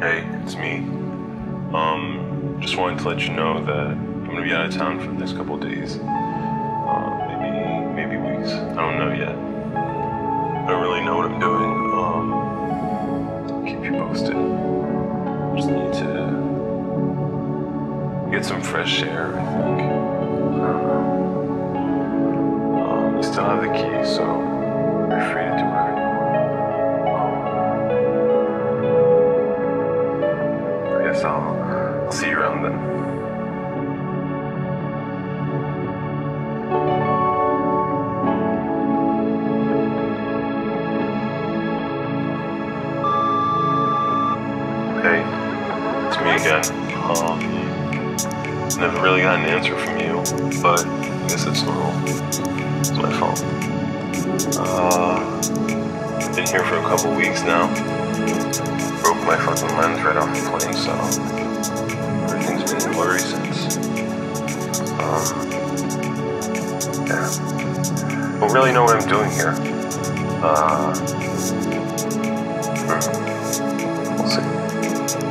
Hey, it's me. Um, just wanted to let you know that I'm gonna be out of town for the next couple days. Uh, maybe, maybe weeks. I don't know yet. I don't really know what I'm doing. Um, keep you posted. Just need to get some fresh air, I think. I don't know. Um, you still have the key, so Hey, it's me again. Um, never really got an answer from you, but I guess it's normal. It's my fault. Uh, been here for a couple weeks now. Broke my fucking lens right off the plane, so everything's been blurry since. Um, yeah. Don't really know what I'm doing here. Uh. We'll see.